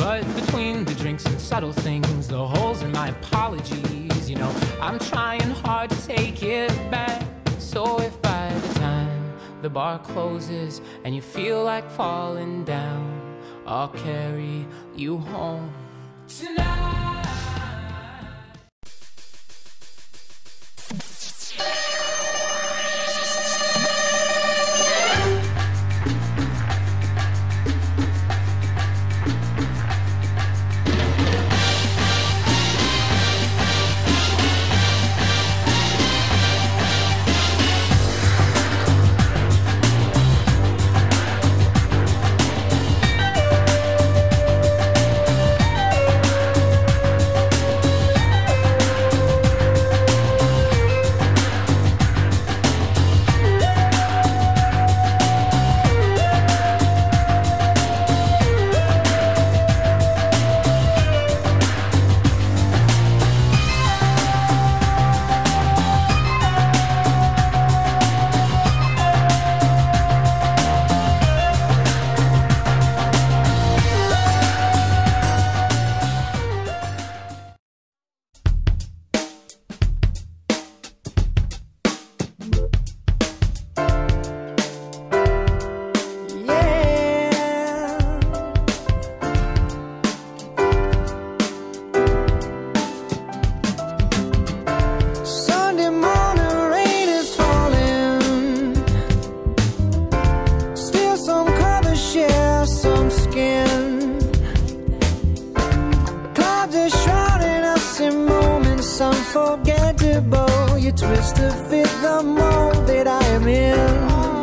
But between the drinks and subtle things, the holes in my apologies, you know, I'm trying hard to take it back. So if by the time the bar closes and you feel like falling down, I'll carry you home tonight. Unforgettable. You twist to fit the mold that I am in.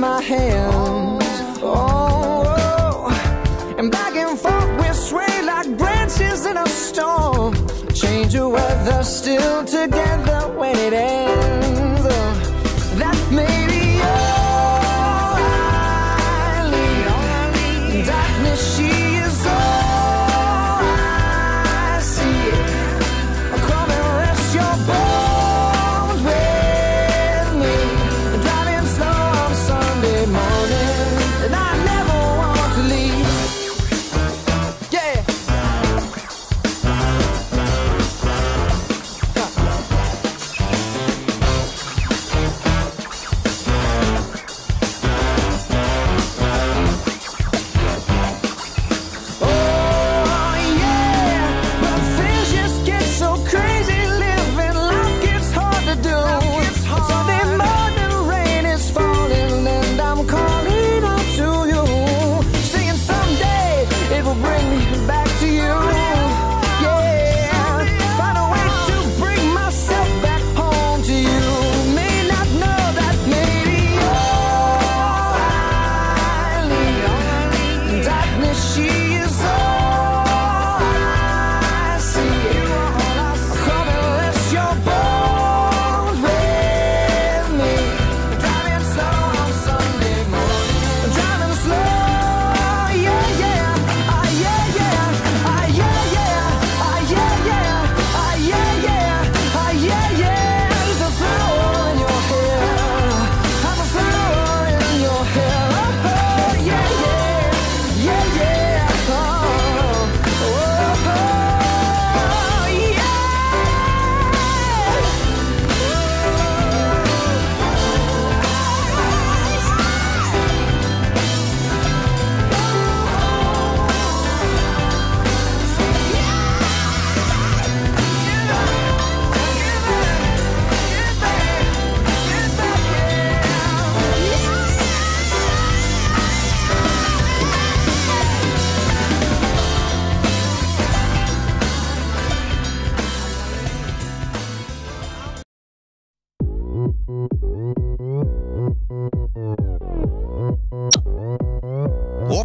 My hands. Oh, and back and forth we sway like branches in a storm. Change the weather, still